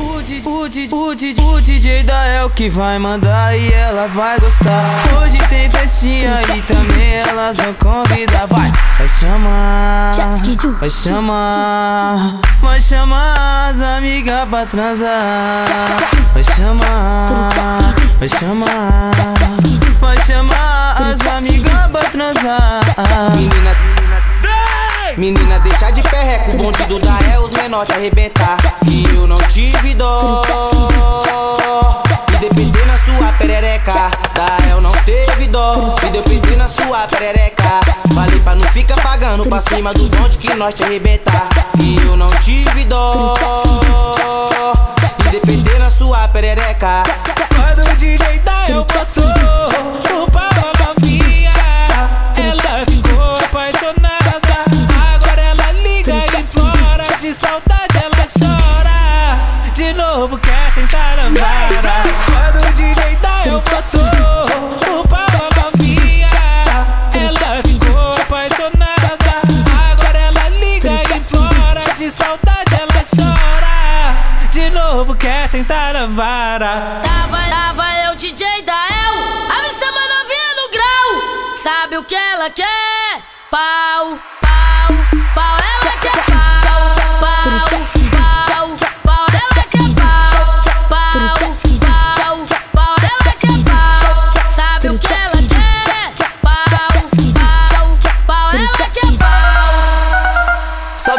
O, di- o, di- o DJ da El que vai mandar e ela vai gostar. Hoje tem festinha e também elas vão convidar. Vai, vai chamar, vai chamar, vai chamar as amigas pra transar. Vai chamar, vai chamar, vai chamar as amigas pra transar. Menina, menina, deixa de perreco. O bonde do da é os menores te arrebentar. E eu não tive dó. E depender na sua perereca. Da El não teve dó. E depender na sua perereca. Falei pra não ficar pagando pra cima do bonde que nós te arrebentar. E eu não De saudade ela chora. De novo quer sentar na vara. Quando o da eu botou o pau novinha. Ela ficou apaixonada. Agora ela liga e implora. De saudade ela chora. De novo quer sentar na vara. Tava, tava eu, DJ da El, a novinha no grau. Sabe o que ela quer? Pau,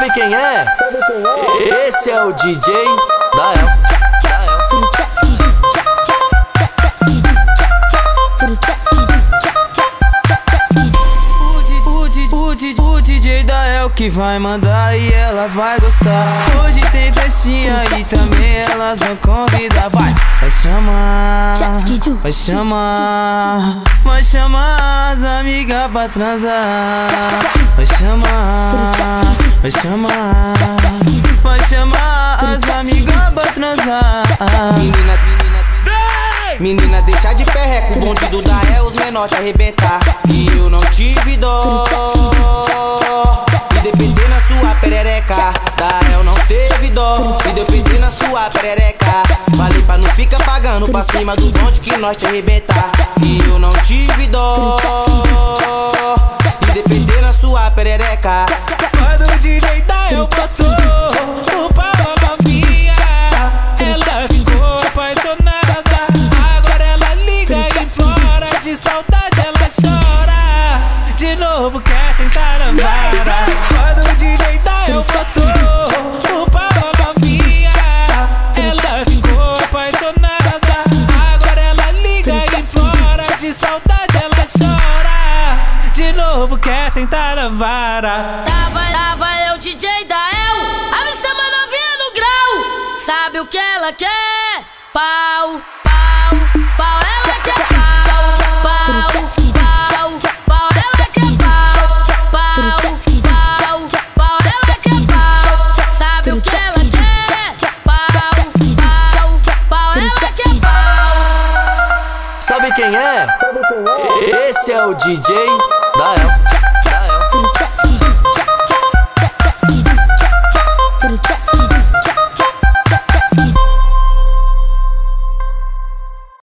Sabe quem é? Esse é o DJ da o, DJ da El que vai mandar e ela vai gostar. Hoje tem festinha e também elas vão convidar. Vai, vai chamar, vai chamar, vai chamar as amigas pra transar. Vai chamar, vai chamar, vai chamar as amigas pra transar. Menina, menina, deixa de perreco. O bonde do da é os menores arrebentar. E eu não tive dó. Perereca. Falei pra não ficar pagando pra cima do bonde que nós te arrebentar. E eu não tive dó. E depender na sua perereca. Quando o DJ eu botou novo quer sentar na vara Tava, tava eu, DJ da El, avistamos a novinha no grau. Sabe o que ela quer? Pau, pau, pau, ela quer pau, pau, pau, pau, ela quer pau, pau, pau, pau, ela quer pau. Sabe o que ela quer? Pau, pau, pau, ela quer pau. Sabe quem é? Esse é o DJ da El.